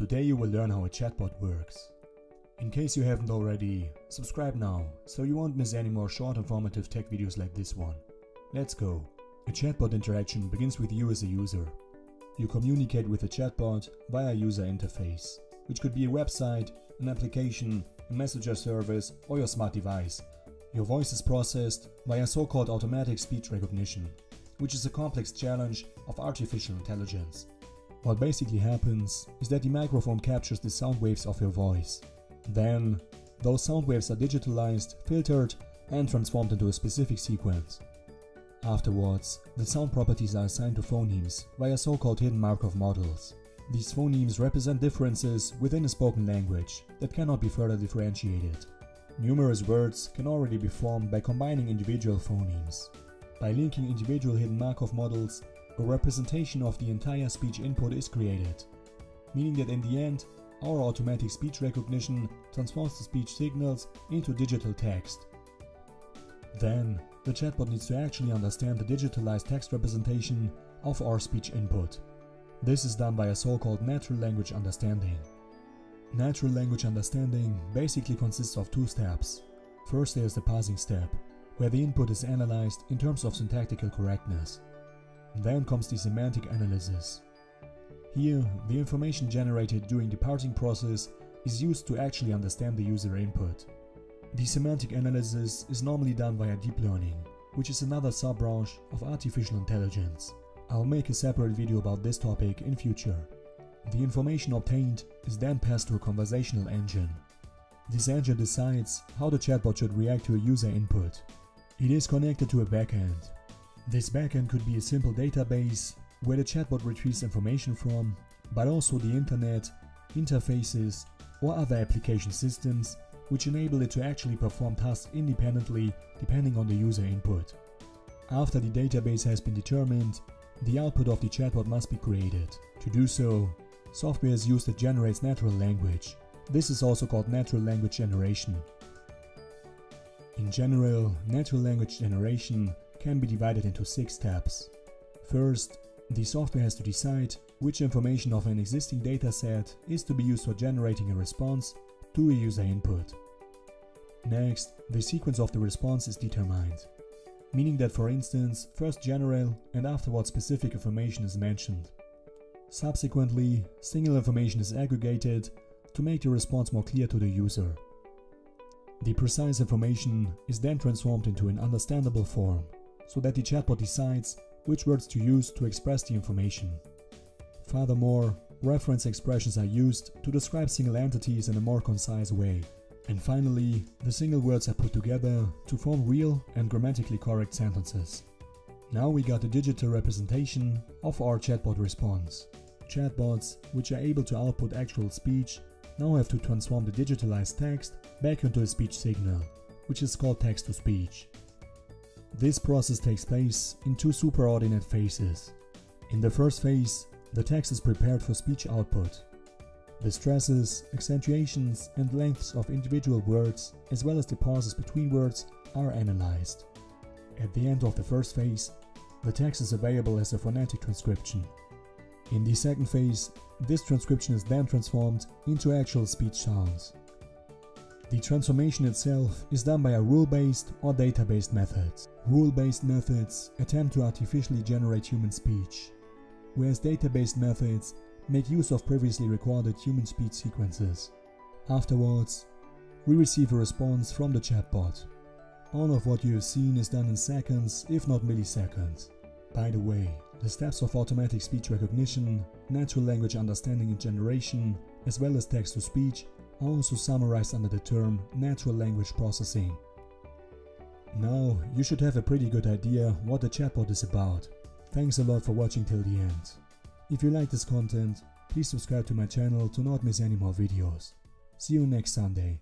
Today you will learn how a chatbot works. In case you haven't already, subscribe now, so you won't miss any more short informative tech videos like this one. Let's go. A chatbot interaction begins with you as a user. You communicate with a chatbot via user interface, which could be a website, an application, a messenger service, or your smart device. Your voice is processed via so-called automatic speech recognition, which is a complex challenge of artificial intelligence. What basically happens is that the microphone captures the sound waves of your voice. Then, those sound waves are digitalized, filtered, and transformed into a specific sequence. Afterwards, the sound properties are assigned to phonemes via so-called hidden Markov models. These phonemes represent differences within a spoken language that cannot be further differentiated. Numerous words can already be formed by combining individual phonemes. By linking individual hidden Markov models, a representation of the entire speech input is created, meaning that in the end, our automatic speech recognition transforms the speech signals into digital text. Then, the chatbot needs to actually understand the digitalized text representation of our speech input. This is done by a so-called natural language understanding. Natural language understanding basically consists of two steps. First there is the parsing step, where the input is analyzed in terms of syntactical correctness. Then comes the semantic analysis. Here, the information generated during the parsing process is used to actually understand the user input. The semantic analysis is normally done via deep learning, which is another sub-branch of artificial intelligence. I'll make a separate video about this topic in future. The information obtained is then passed to a conversational engine. This engine decides how the chatbot should react to a user input. It is connected to a backend. This backend could be a simple database where the chatbot retrieves information from, but also the internet, interfaces, or other application systems which enable it to actually perform tasks independently depending on the user input. After the database has been determined, the output of the chatbot must be created. To do so, software is used that generates natural language. This is also called natural language generation. In general, natural language generation can be divided into six steps. First, the software has to decide which information of an existing dataset is to be used for generating a response to a user input. Next, the sequence of the response is determined, meaning that for instance, first general and afterwards specific information is mentioned. Subsequently, single information is aggregated to make the response more clear to the user. The precise information is then transformed into an understandable form, so that the chatbot decides which words to use to express the information. Furthermore, reference expressions are used to describe single entities in a more concise way. And finally, the single words are put together to form real and grammatically correct sentences. Now we got a digital representation of our chatbot response. Chatbots, which are able to output actual speech, now have to transform the digitalized text back into a speech signal, which is called text-to-speech. This process takes place in two superordinate phases. In the first phase, the text is prepared for speech output. The stresses, accentuations and lengths of individual words, as well as the pauses between words, are analyzed. At the end of the first phase, the text is available as a phonetic transcription. In the second phase, this transcription is then transformed into actual speech sounds. The transformation itself is done by a rule-based or data-based methods. Rule-based methods attempt to artificially generate human speech, whereas data-based methods make use of previously recorded human speech sequences. Afterwards, we receive a response from the chatbot. All of what you have seen is done in seconds, if not milliseconds. By the way, the steps of automatic speech recognition, natural language understanding and generation, as well as text-to-speech also summarized under the term natural language processing. Now you should have a pretty good idea what the chatbot is about. Thanks a lot for watching till the end. If you like this content, please subscribe to my channel to not miss any more videos. See you next Sunday.